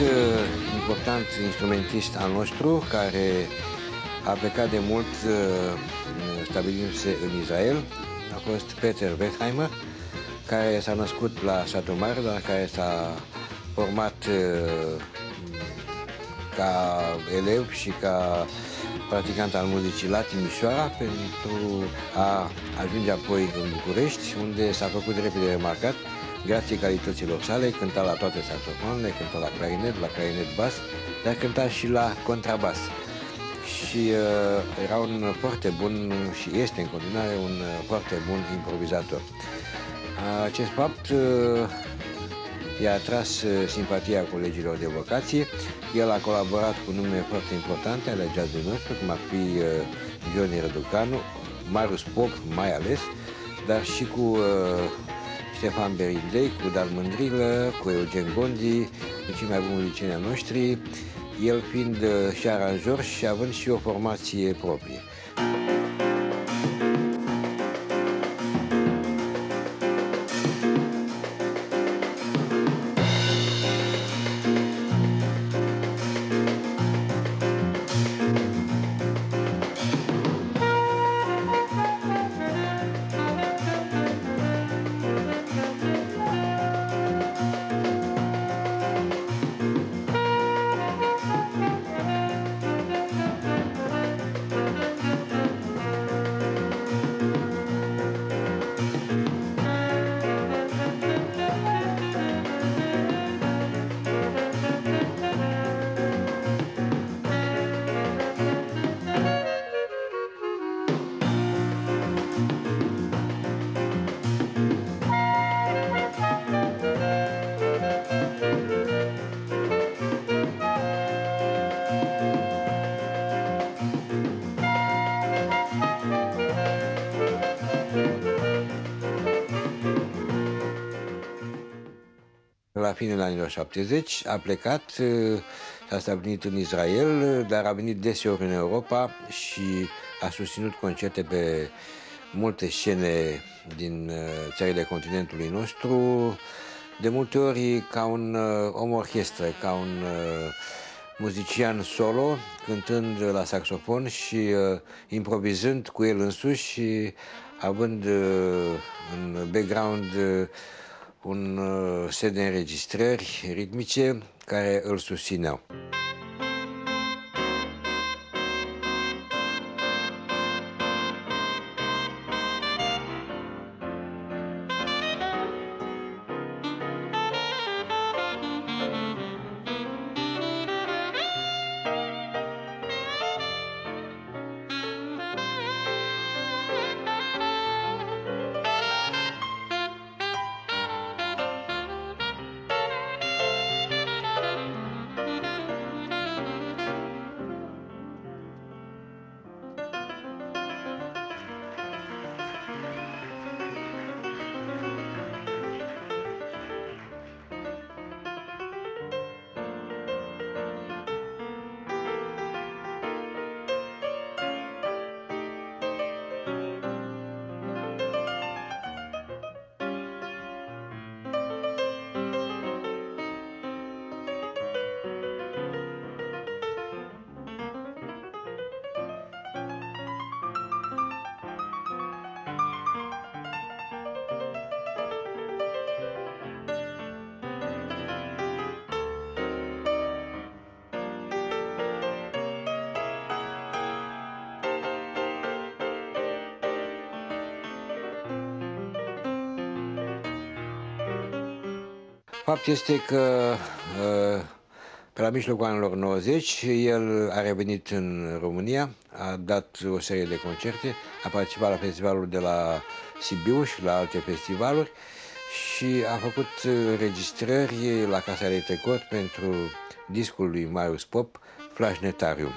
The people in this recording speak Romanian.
uh, important instrumentist al nostru care a plecat de mult uh, stabilindu-se în Israel. A fost Peter Wertheimer, care s-a născut la satul mare, dar care s-a format uh, ca elev și ca practicant al muzicii la Timișoara pentru a ajunge apoi în București, unde s-a făcut repede remarcat grație calităților sale, cânta la toate saxofonele, cânta la clarinet, la clarinet bas, dar cânta și la contrabas. Și uh, era un foarte bun, și este în continuare un uh, foarte bun improvizator. Acest fapt uh, i-a atras uh, simpatia colegilor de vocație. El a colaborat cu nume foarte importante ale jazzului nostru, cum ar fi uh, Johnny Răducanu, Marius Pop mai ales, dar și cu uh, Ștefan Berindei, cu Dan Mândrilă, cu Eugen Gondi, cu cei mai buni muzicieni noștri, el fiind uh, și aranjor și având și o formație proprie. La finele anilor 70, a plecat, s-a stabilit în Israel, dar a venit deseori în Europa și a susținut concerte pe multe scene din țările continentului nostru, de multe ori ca un om orchestră, ca un muzician solo, cântând la saxofon și uh, improvizând cu el însuși și având uh, în background uh, un uh, set de înregistrări ritmice care îl susțineau. Fapt este că pe la mijlocul anilor 90 el a revenit în România, a dat o serie de concerte, a participat la festivalul de la Sibiu și la alte festivaluri și a făcut registrări la Casa de Trecot pentru discul lui Marius Pop, Flash Netarium.